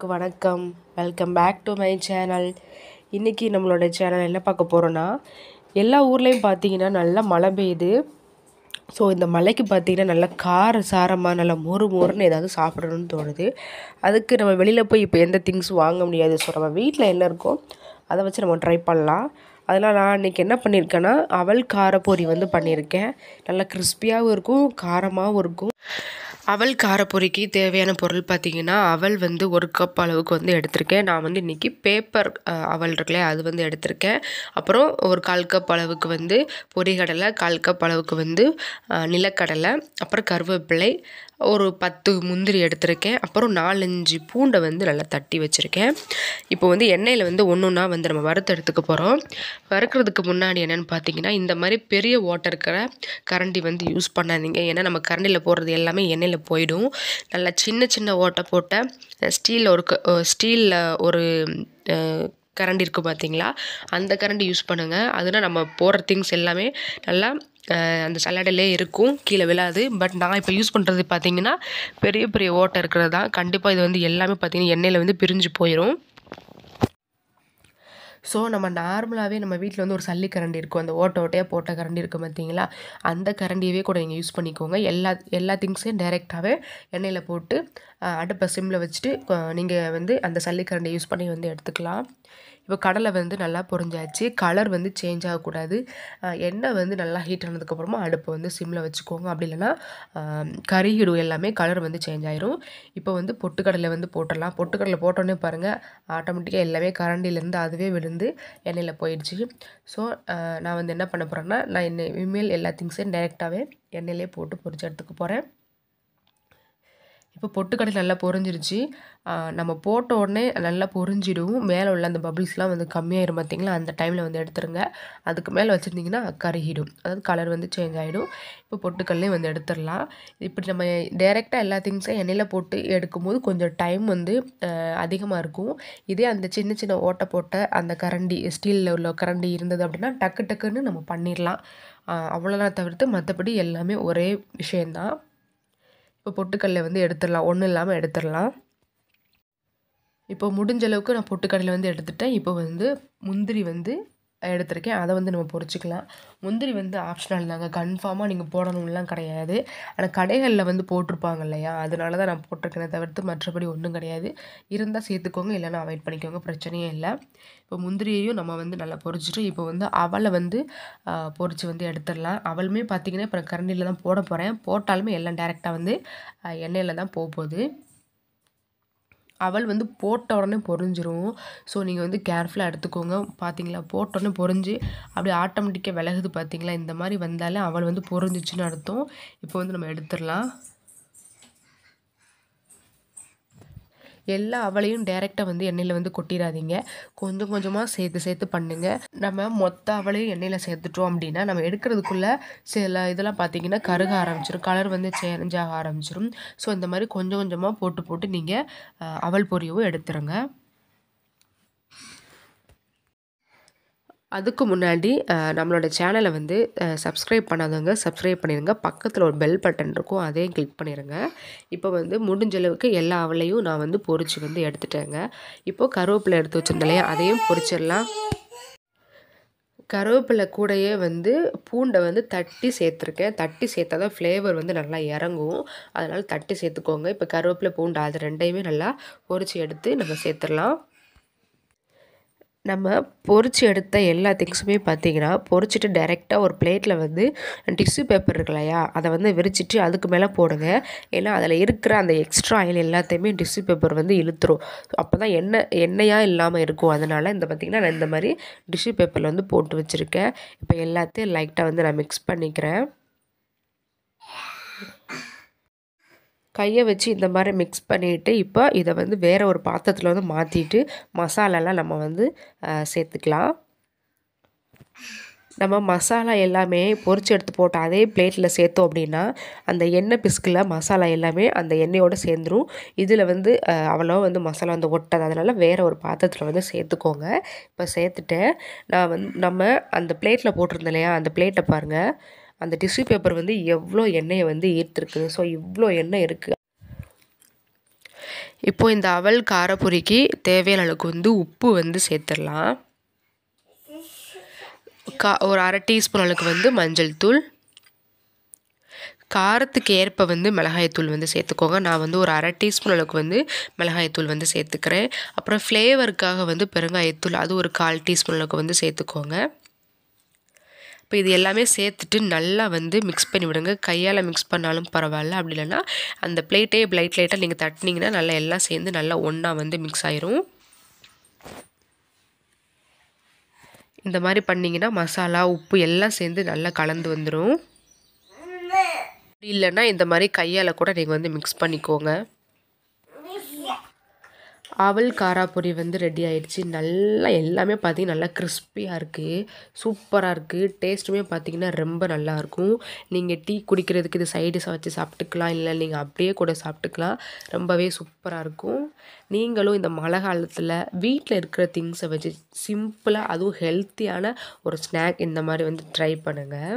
எல்லாருக்கும் வணக்கம். Welcome back to my channel இன்றைக்கி நம்மளோட சேனல் என்ன பார்க்க போகிறோன்னா எல்லா ஊர்லேயும் பார்த்தீங்கன்னா நல்லா மழை பெய்யுது. ஸோ இந்த மலைக்கு பார்த்தீங்கன்னா நல்லா கார சாரமாக நல்லா மொறு மொறுன்னு ஏதாவது சாப்பிடணும்னு தோணுது. அதுக்கு நம்ம வெளியில் போய் இப்போ எந்த திங்ஸும் வாங்க முடியாது. ஸோ நம்ம வீட்டில் என்ன இருக்கோ அதை வச்சு நம்ம ட்ரை பண்ணலாம். அதனால் நான் இன்றைக்கி என்ன பண்ணியிருக்கேன்னா அவல் காரப்பொரி வந்து பண்ணியிருக்கேன். நல்லா கிறிஸ்பியாகவும் இருக்கும் காரமாகவும் இருக்கும். அவல் காரப்பொரிக்கு தேவையான பொருள் பார்த்திங்கன்னா அவல் வந்து ஒரு கப் அளவுக்கு வந்து எடுத்திருக்கேன். நான் வந்து இன்றைக்கி பேப்பர் அவல் இருக்குல்ல அது வந்து எடுத்திருக்கேன். அப்புறம் ஒரு கால் கப் அளவுக்கு வந்து பொரிகடலை கால் கப் அளவுக்கு வந்து நிலக்கடலை அப்புறம் கருவேப்பிலை ஒரு பத்து முந்திரி எடுத்திருக்கேன். அப்புறம் நாலஞ்சு பூண்டை வந்து நல்லா தட்டி வச்சுருக்கேன். இப்போ வந்து எண்ணெயில் வந்து ஒன்று ஒன்றா வந்து நம்ம வறுத்து எடுத்துக்க போகிறோம் வறுக்கிறதுக்கு முன்னாடி என்னென்னு பார்த்தீங்கன்னா இந்த மாதிரி பெரிய ஓட்டை இருக்கிற கரண்டி வந்து யூஸ் பண்ணாதீங்க. ஏன்னா நம்ம கரண்டியில் போடுறது எல்லாமே எண்ணெயில் போயிடும். நல்லா சின்ன சின்ன ஓட்டை போட்ட ஸ்டீலில் ஒரு ஸ்டீலில் ஒரு கரண்ட் கரண்டி இருக்குது பார்த்தீங்களா அந்த கரண்டி யூஸ் பண்ணுங்கள் அதுனா நம்ம போடுற திங்ஸ் எல்லாமே நல்லா அந்த சலாடிலே இருக்கும். கீழே விழாது. பட் நான் இப்போ யூஸ் பண்ணுறது பார்த்தீங்கன்னா பெரிய பெரிய ஓட்டை இருக்கிறது தான். கண்டிப்பாக இது வந்து எல்லாமே பார்த்தீங்கன்னா எண்ணெயில் வந்து பிரிஞ்சு போயிடும் ஸோ நம்ம நார்மலாகவே நம்ம வீட்டில் வந்து ஒரு சல்லி கரண்டி இருக்கும். அந்த ஓட்ட ஓட்டையாக போட்ட கரண்டி இருக்கும் பார்த்தீங்களா அந்த கரண்டியவே கூட நீங்கள் யூஸ் பண்ணிக்கோங்க. எல்லா எல்லா திங்ஸையும் டைரெக்டாகவே எண்ணெயில் போட்டு அடுப்பை சிம்மில் வச்சுட்டு நீங்கள் வந்து அந்த சல்லி கரண்டி யூஸ் பண்ணி வந்து எடுத்துக்கலாம். இப்போ கடலை வந்து நல்லா பொரிஞ்சாச்சு கலர் வந்து சேஞ்ச் ஆகக்கூடாது. எண்ணெய் வந்து நல்லா ஹீட் ஆனதுக்கப்புறமா அடுப்பை வந்து சிம்மில் வச்சுக்கோங்க. அப்படி இல்லைன்னா கருகிடும் எல்லாமே கலர் வந்து சேஞ்ச் ஆயிரும். இப்போ வந்து பொட்டுக்கடலை வந்து போட்டுடலாம். பொட்டுக்கடலை போட்டோன்னே பாருங்கள் ஆட்டோமேட்டிக்காக எல்லாமே கரண்டிலேருந்து அதுவே விழுந்து எண்ணெயில் போயிடுச்சு. ஸோ நான் வந்து என்ன பண்ண போகிறேன்னா நான் என்ன இனிமேல் எல்லா திங்ஸையும் டைரெக்டாகவே எண்ணெயிலே போட்டு பொரிச்சு எடுத்துக்க போகிறேன் இப்போ பொட்டுக்கடலை நல்லா பொரிஞ்சிருச்சு. நம்ம போட்ட உடனே நல்லா பொரிஞ்சிடும். மேலே உள்ள அந்த பபிள்ஸ்லாம் வந்து கம்மியாயிரும் பார்த்தீங்களா? அந்த டைமில் வந்து எடுத்துருங்க. அதுக்கு மேலே வச்சுருந்தீங்கன்னா கருகிடும். அதாவது கலர் வந்து சேஞ்ச் ஆகிடும் இப்போ பொட்டுக்கடலையும் வந்து எடுத்துடலாம். இப்படி நம்ம டைரெக்டாக எல்லா திங்ஸையும் எண்ணெயில் போட்டு எடுக்கும்போது கொஞ்சம் டைம் வந்து அதிகமாக இருக்கும். இதே அந்த சின்ன சின்ன ஓட்டை போட்ட அந்த கரண்டி ஸ்டீலில் உள்ள கரண்டி இருந்தது அப்படின்னா டக்கு டக்குன்னு நம்ம பண்ணிடலாம். அவ்வளோதான் தவிர்த்து மற்றபடி எல்லாமே ஒரே விஷயந்தான் இப்போ பொட்டுக்கடலை வந்து எடுத்துடலாம். ஒன்றும் இல்லாமல் எடுத்துடலாம். இப்போ முடிஞ்ச அளவுக்கு நான் பொட்டுக்கடலை வந்து எடுத்துட்டேன். இப்போ வந்து முந்திரி வந்து எடுத்திருக்கேன். அதை வந்து நம்ம பொரிச்சிக்கலாம் முந்திரி வந்து ஆப்ஷனல் தாங்க. கன்ஃபார்மாக நீங்கள் போடணும்லாம் கிடையாது. ஆனால் கடைகளில் வந்து போட்டிருப்பாங்க இல்லையா? அதனால தான் நான் போட்டிருக்கேனே தவிர்த்து மற்றபடி ஒன்றும் கிடையாது. இருந்தால் சேர்த்துக்கோங்க. இல்லைன்னா அவாய்ட் பண்ணிக்கோங்க. பிரச்சனையே இல்லை. இப்போ முந்திரியையும் நம்ம வந்து நல்லா பொறிச்சிட்டு இப்போ வந்து அவளை வந்து பொரித்து வந்து எடுத்துடலாம். அவளுமே பார்த்திங்கன்னா இப்போ கரண்டியில் தான் போட போகிறேன் போட்டாலுமே எல்லாம் டேரெக்டாக வந்து எண்ணெயில் தான் போக போகுது. அவல் வந்து போட்ட உடனே பொரிஞ்சிரும். ஸோ நீங்கள் வந்து கேர்ஃபுல்லாக எடுத்துக்கோங்க. பார்த்தீங்களா போட்ட உடனே பொரிஞ்சு அப்படியே ஆட்டோமேட்டிக்காக விலகுது பார்த்தீங்களா இந்த மாதிரி வந்தாலே அவள் வந்து பொரிஞ்சிச்சுன்னு அர்த்தம். இப்போ வந்து நம்ம எடுத்துடலாம். எல்லா அவளையும் டைரெக்டாக வந்து எண்ணெயில் வந்து கொட்டிடாதீங்க. கொஞ்சம் கொஞ்சமாக சேர்த்து சேர்த்து பண்ணுங்கள் நம்ம மொத்த அவளையும் எண்ணெயில் சேர்த்துட்டோம் அப்படின்னா நம்ம எடுக்கிறதுக்குள்ளே சில இதெல்லாம் பார்த்தீங்கன்னா கருக ஆரம்பிச்சிடும் கலர் வந்து சேஞ்ச் ஆக ஆரம்பிச்சிடும் ஸோ இந்த மாதிரி கொஞ்சம் கொஞ்சமாக போட்டு போட்டு நீங்கள் அவல் பொரியவும் எடுத்துருங்க. அதுக்கு முன்னாடி நம்மளோட சேனலை வந்து சப்ஸ்கிரைப் பண்ணாதவங்க சப்ஸ்கிரைப் பண்ணிடுங்க பக்கத்தில் ஒரு பெல் பட்டன் இருக்கும் அதையும் கிளிக் பண்ணிடுங்க இப்போ வந்து முடிஞ்ச அளவுக்கு எல்லா அவளையும் நான் வந்து பொறிச்சு வந்து எடுத்துட்டேங்க. இப்போது கருவேப்பிலை எடுத்து வச்சிருந்தேன் இல்லையா அதையும் பொரிச்சிடலாம் கருவேப்பிலை கூடயே வந்து பூண்டை வந்து தட்டி சேர்த்துருக்கேன். தட்டி சேர்த்தா தான் ஃப்ளேவர் வந்து நல்லா இறங்கும். அதனால் தட்டி சேர்த்துக்கோங்க. இப்போ கருவேப்பிலை பூண்டு அது ரெண்டையுமே நல்லா பொரிச்சு எடுத்து நம்ம சேர்த்துடலாம். நம்ம பொறிச்சு எடுத்த எல்லா திங்ஸுமே பார்த்தீங்கன்னா பொரிச்சிட்டு டைரெக்டாக ஒரு பிளேட்டில் வந்து டிஷ்யூ பேப்பர் இருக்கு இல்லையா? அதை வந்து விரிச்சிட்டு அதுக்கு மேலே போடுங்க. ஏன்னா அதில் இருக்கிற அந்த எக்ஸ்ட்ரா ஆயில் எல்லாத்தையுமே டிஷ்யூ பேப்பர் வந்து இழுத்துரும். அப்போ தான் எண்ணெய் எண்ணெயாக இல்லாமல் இருக்கும். அதனால் இந்த பார்த்திங்கன்னா நான் இந்த மாதிரி டிஷ்யூ பேப்பரில் வந்து போட்டு வச்சுருக்கேன். இப்போ எல்லாத்தையும் லைட்டாக வந்து நான் மிக்ஸ் பண்ணிக்கிறேன். கையை வச்சு இந்த மாதிரி மிக்ஸ் பண்ணிவிட்டு இப்போ இதை வந்து வேறு ஒரு பாத்திரத்தில் வந்து மாற்றிட்டு மசாலாலாம் நம்ம வந்து சேர்த்துக்கலாம். நம்ம மசாலா எல்லாமே பொறிச்சு எடுத்து போட்டு அதே பிளேட்டில் சேர்த்தோம் அப்படின்னா அந்த எண்ணெய் பிஸ்கில் மசாலா எல்லாமே அந்த எண்ணெயோடு சேர்ந்துடும் இதில் வந்து அவ்வளோ வந்து மசாலா வந்து ஒட்டாது. அதனால் வேறு ஒரு பாத்திரத்தில் வந்து சேர்த்துக்கோங்க. இப்போ சேர்த்துட்டேன். நான் வந்து நம்ம அந்த பிளேட்டில் போட்டிருந்தேன் இல்லையா? அந்த பிளேட்டை பாருங்கள் அந்த டிஷ்யூ பேப்பர் வந்து எவ்வளோ எண்ணெயை வந்து ஈர்த்துருக்கு ஸோ இவ்வளோ எண்ணெய் இருக்குது இப்போது இந்த அவல் காரப்பொரிக்கு தேவையான அளவுக்கு வந்து உப்பு வந்து சேர்த்துடலாம். கா ஒரு அரை டீஸ்பூன் அளவுக்கு வந்து மஞ்சள் தூள். காரத்துக்கு ஏற்ப வந்து மிளகாய்த்தூள் வந்து சேர்த்துக்கோங்க. நான் வந்து ஒரு அரை டீஸ்பூன் அளவுக்கு வந்து மிளகாய்த்தூள் வந்து சேர்த்துக்கிறேன். அப்புறம் ஃப்ளேவருக்காக வந்து பெருங்காயத்தூள் அது ஒரு கால் டீஸ்பூன் அளவுக்கு வந்து சேர்த்துக்கோங்க. இப்போ இது எல்லாமே சேர்த்துட்டு நல்லா வந்து மிக்ஸ் பண்ணி விடுங்க. கையால் மிக்ஸ் பண்ணாலும் பரவாயில்ல. அப்படி இல்லைன்னா அந்த பிளேட்டே லைட் லைட்டாக நீங்கள் தட்டினீங்கன்னா நல்லா எல்லாம் சேர்ந்து நல்லா ஒன்றா வந்து மிக்ஸ் ஆயிரும். இந்த மாதிரி பண்ணிங்கன்னா மசாலா உப்பு எல்லாம் சேர்ந்து நல்லா கலந்து வந்துடும் இல்லைன்னா இந்த மாதிரி கையால் கூட நீங்கள் வந்து மிக்ஸ் பண்ணிக்கோங்க. அவல் காராப்பொரி வந்து ரெடி ஆயிடுச்சு. நல்லா எல்லாமே பார்த்தீங்கன்னா நல்லா கிறிஸ்பியாக இருக்குது சூப்பராக இருக்குது டேஸ்ட்டுமே பார்த்தீங்கன்னா ரொம்ப நல்லாயிருக்கும் நீங்கள் டீ குடிக்கிறதுக்கு இது சைடிஷாக வச்சு சாப்பிட்டுக்கலாம். இல்லை நீங்கள் அப்படியே கூட சாப்பிட்டுக்கலாம். ரொம்பவே சூப்பராக இருக்கும். நீங்களும் இந்த மழை காலத்தில் வீட்டில் இருக்கிற திங்ஸை வச்சு சிம்பிளாக அதுவும் ஹெல்த்தியான ஒரு ஸ்நாக் இந்த மாதிரி வந்து ட்ரை பண்ணுங்கள்